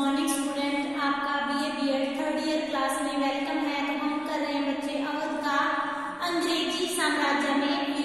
Morning student आपका BA BEd third year class में welcome है। तो हम कर रहे हैं बच्चे अवध का अंग्रेज़ी साम्राज्य में